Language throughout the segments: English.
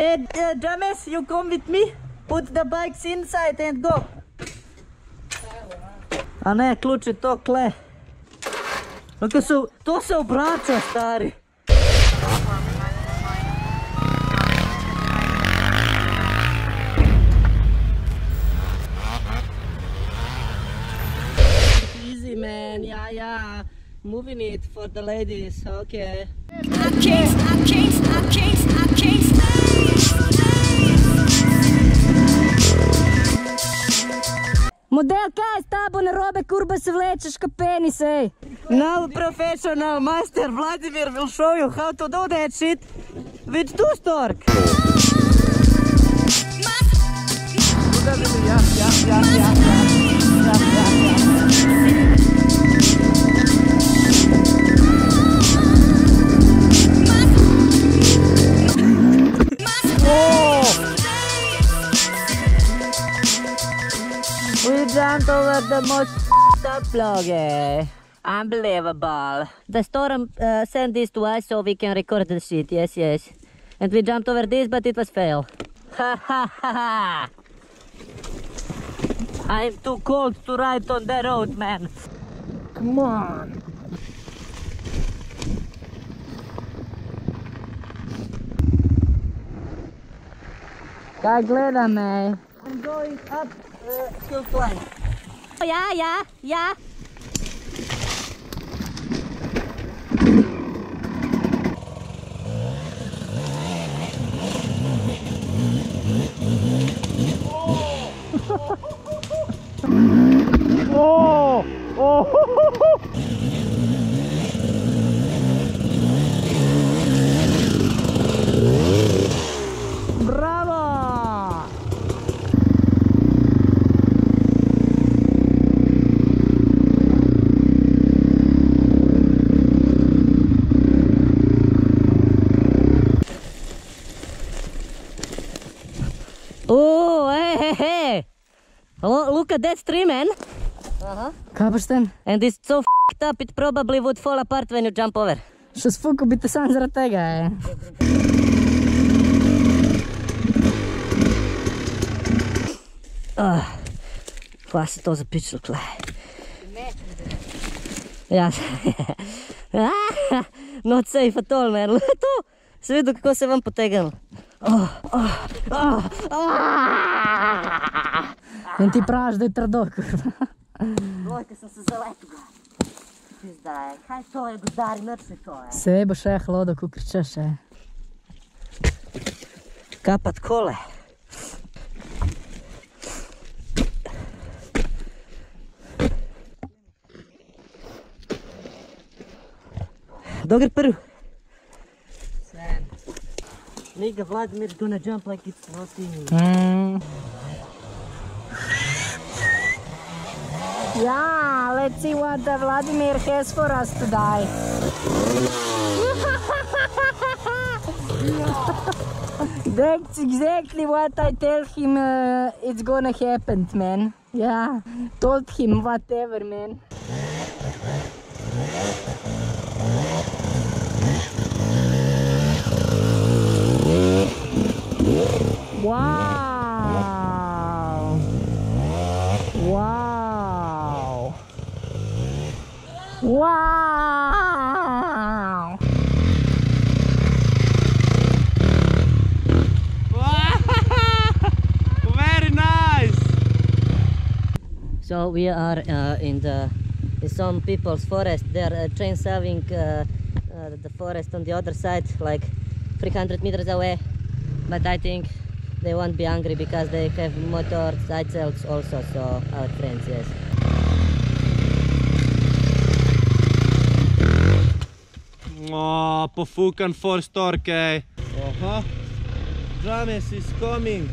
Hey, uh, James, you come with me. Put the bikes inside and go. A ne, ključ je to kle. Kako su, to se obraća, stari. Easy man, yeah, yeah. Moving it for the ladies, okay. I can't, I can't, I can't, Model, kaj je s tabo na robe, kurba se vlečeš ka penis, ej? Now professional master Vladimir will show you how to do that shit with two stork. Ja, ja, ja, ja, ja. We jumped over the most up? Unbelievable. The storm uh, sent this to us so we can record the shit. Yes, yes. And we jumped over this, but it was fail. Ha ha ha ha. I'm too cold to ride on the road, man. Come on. Gleda me? I'm going up uh, hill climb. 어, 야, 야, 야. 오! 오! Oh, hey, hey, hey. Oh, look at that tree, man. Kaj boš ten? And it's so f***ed up, it probably would fall apart when you jump over. Še sfuku bi te sam zaradi tega, je. Kva se to zapičilo tle? Ja, not safe at all, man. to, se vidio kako se vam potegnilo. In ti praviš, da je trdo, kurva. Lojte sem se zaletel. Zdaj, kaj to je, godari, nič ne to je. Se bo še hlado, ko kričeš, je. Kapat kole. Kdo gre prvi? Nigga, Vladimir's gonna jump like it's nothing. Mm. Yeah, let's see what uh, Vladimir has for us today. That's exactly what I tell him uh, it's gonna happen, man. Yeah, told him whatever, man. Wow! Wow! Wow! Very nice! So we are uh, in the in some people's forest. They're uh, chainsawing uh, uh, the forest on the other side, like 300 meters away. But I think they won't be angry because they have motorcycles also. So our friends, yes. Oh, pofukan for storke. Aha. James is coming.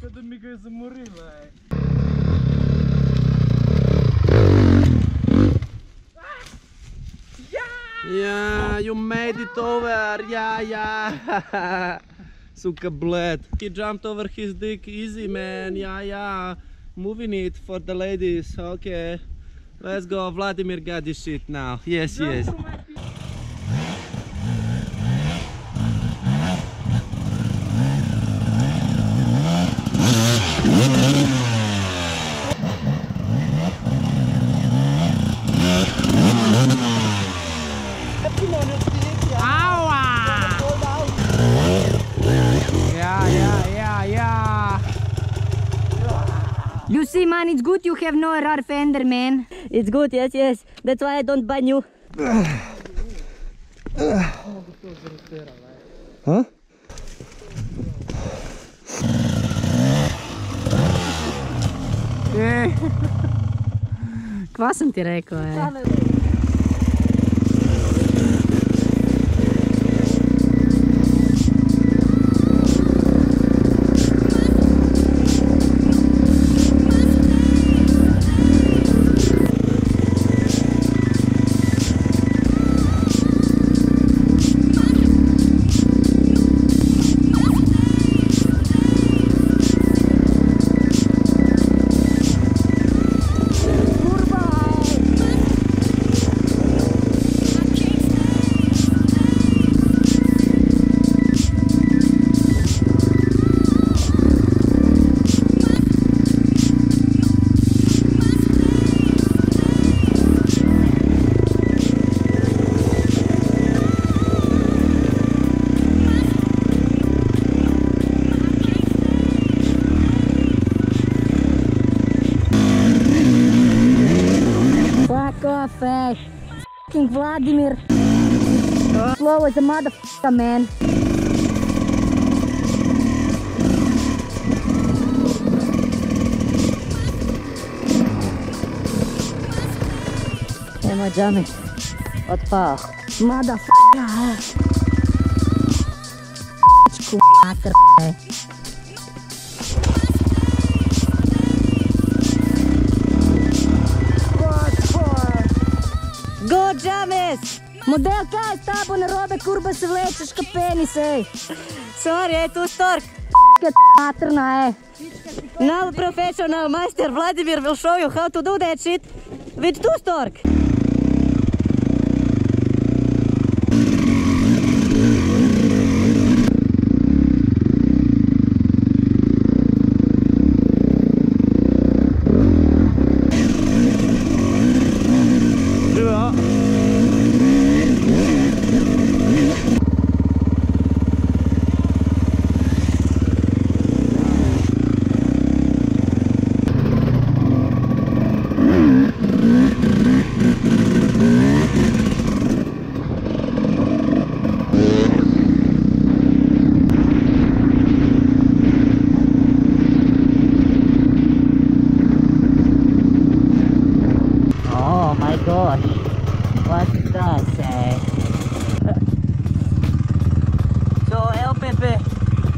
Kada mi ga je zamorila, ej. Yeah, you made it over. Yeah, yeah. Suka bled. He jumped over his dick easy, man. Yeah, yeah. Moving it for the ladies. Okay. Let's go, Vladimir got this shit now. Yes, yes. See, man, it's good you have no rear fender, man. It's good, yes, yes. That's why I don't buy new. Huh? Kva sam ti rekao, e? Eh? Fucking Vladimir. Slow as a motherfucker, man. Nemoj džami. Otpao. Motherfucker. Čku mater, Go James! Model, kaj je s tabo narobe, kurba se vlečeš ka penis, ej? Sorry, ej, tu stork. Materna, e? Now professional master Vladimir will show you how to do that shit with two stork.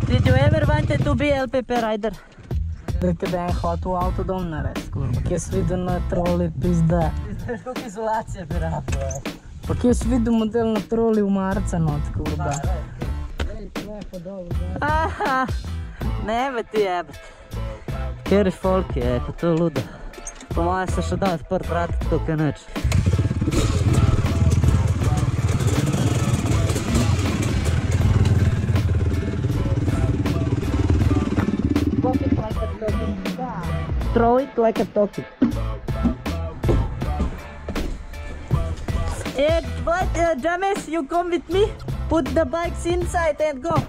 Did you ever wanted to be LPP rider? Rekao da je hotel autodom narediti, kurba. Kje si vidio na troli, pizda. Koliko izolacije bi rabio? Pa kje si vidio model na troli v marca not, kurba. Aha, ne me ti jebet. Kjer folk je, pa to je ludo. Po moje se še da odprt vrat, tukaj nič. Throw it like a talkie. Eh, what, uh, James, you come with me? Put the bikes inside and go.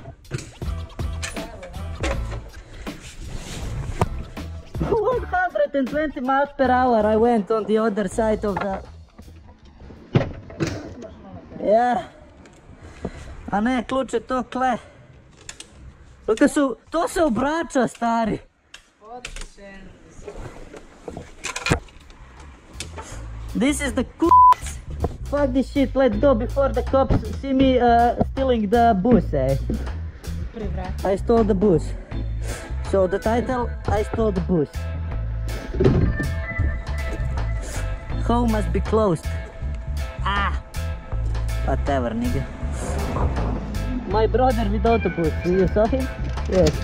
One hundred and twenty miles per hour. I went on the other side of the. Yeah. A ne, ključe to kle. Tukaj su, to se obrača, stari. This is the cool. Fuck this shit, let's go before the cops see me uh, stealing the bus, eh? I stole the bus. So the title, I stole the bus. Home must be closed. Ah! Whatever, nigga. My brother without a bus, you saw him? Yes.